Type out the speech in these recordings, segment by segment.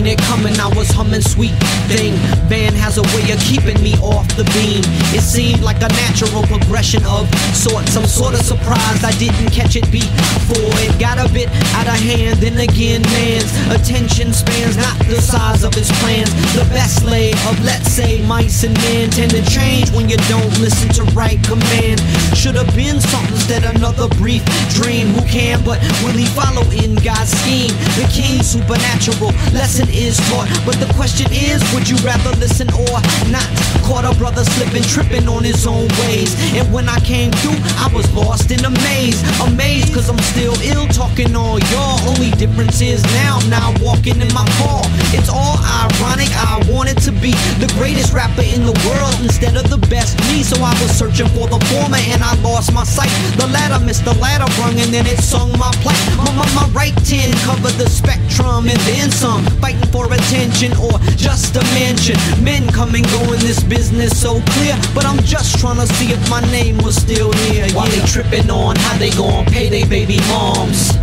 coming, I was humming sweet thing. Van has a way of keeping me off the beam. It seemed like a natural progression of sorts. I'm sort of surprised I didn't catch it before. It got a bit out of hand, then again, man's attention spans not the size of his plans. The best lay of, let's say, mice and men tend to change when you don't listen to right command. Should have been something instead another brief dream. Who can but will he follow in God's scheme? The king supernatural lesson is taught, but the question is, would you rather listen or not? Caught a brother slipping, tripping on his own ways, and when I came through, I was lost in a maze. Amazed, cause I'm still ill talking all y'all. Only difference is now I'm now walking in my car. It's all ironic, I wanted to be the greatest rapper in the world instead of the best me. So I was searching for the former and I lost my sight. The latter missed the ladder rung and then it sung my plight. My, my, my right 10 covered the spectrum and then some. Fighting for attention or just a mansion. Men come and go in this business so clear, but I'm just trying to see if my name was still here. While they tripping on how they gon' pay they baby moms.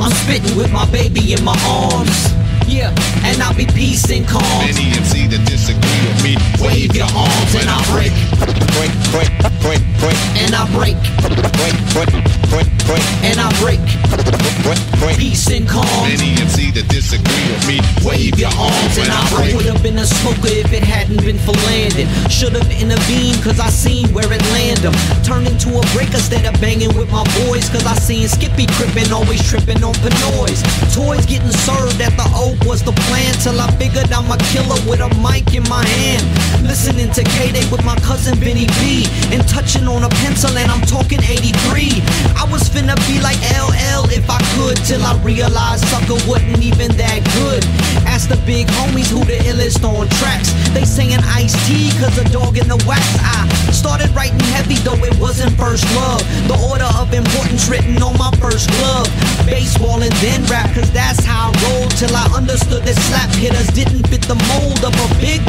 I'm spitting with my baby in my arms. Yeah, and I'll be peace and calm. Many MC that disagree with me, Wave your arms and I break, break, break, break, break, and I break, break, break, break, break, and I break. break, break. Peace and calm. Many That disagree with me, Wave your arms and I break. Would have been a smoker if it hadn't been for landing. Should have intervened cause I seen where it landed. Turned into a breaker instead of banging with my boys. Cause I seen Skippy crippin', always tripping on Pinoys. Toys getting served at the Oak was the plan. Till I figured I'm a killer with a mic in my hand. Listening to with my cousin Vinny B. And touching on a pencil and I'm talking 83. I was finna be like LL if I could. Till I realized sucker wasn't even that good. Ask the big homies who the illest on tracks. They saying Ice T cause a dog in the wax. I started writing heavy though it wasn't first love. The order of importance written on my first glove. Baseball and then rap cause that's how I roll. Till I understood that slap hitters didn't fit the mold of a big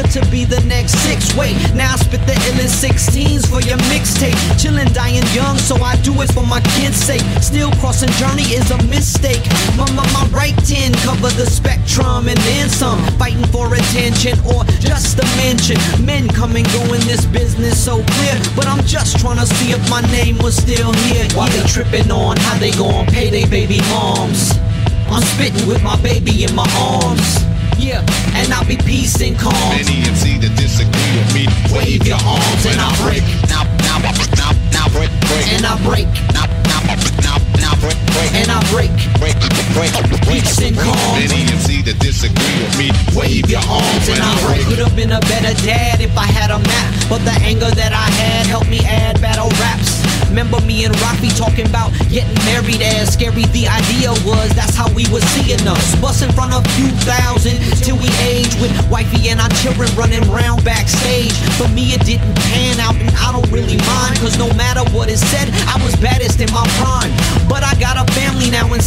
To be the next six. Wait, now I spit the illest 16s for your mixtape. Chillin', dying young, so I do it for my kids' sake. Still crossing Jurny is a mistake. My, my, my right tin cover the spectrum and then some. Fighting for attention or just a mention. Men come and go in this business so clear, but I'm just trying to see if my name was still here. While they tripping on how they gon' pay they baby moms. I'm spitting with my baby in my arms. Yeah, and I'll be peace and calm. Many MC that disagree with me, Wave your arms and I break, now, now, now, now, break, break, and I break, now, now, now, now, break, break, and I break. break, break, break. Peace and calm. Many MC that disagree with me, Wave your arms and I break. Could have been a better dad if I had a map, but the anger that I had helped me add battle raps. Remember me and Rocky talking about getting married as scary the idea was. That's how we was seeing us. Bust in front of few thousand till we age with wifey and our children running round backstage. For me, it didn't pan out, and I don't really mind. Cause no matter what is said, I was baddest in my prime. But I got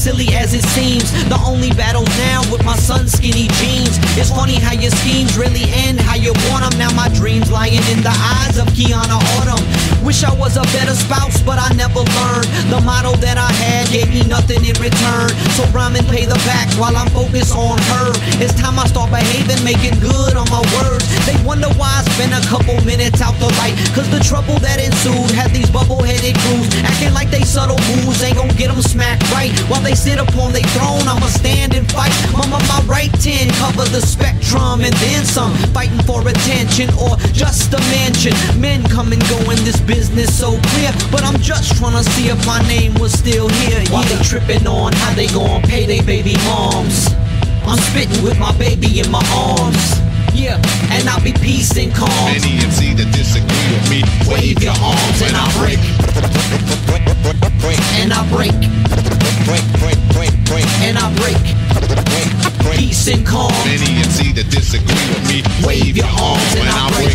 silly as it seems, the only battle now with my son's skinny jeans. It's funny how your schemes really end how you want them. Now my dreams lying in the eyes of Kiana Autumn. Wish I was a better spouse, but I never learned. The motto that I had gave me nothing in return. So rhyme and pay the back while I'm focused on her. It's time I start behaving, making good on my words. They wonder why I spent a couple minutes out the light. Cause the trouble that ensued had these bubble headed crews acting like they subtle moves ain't gon' get them smacked right. While they sit upon their throne, I'ma stand and fight. Mama, my right tin cover the spectrum and then some. Fighting for attention or just a mansion. Men come and go in this business so clear, but I'm just trying to see if my name was still here. While they tripping on how they gon' pay their baby moms. I'm spitting with my baby in my arms. Yeah, and I'll be peace and calm. Many MC that disagree with me, Wave your arms and I break, and I break, nice and calm. Many see that disagree with me. Wave your arms and I'll wave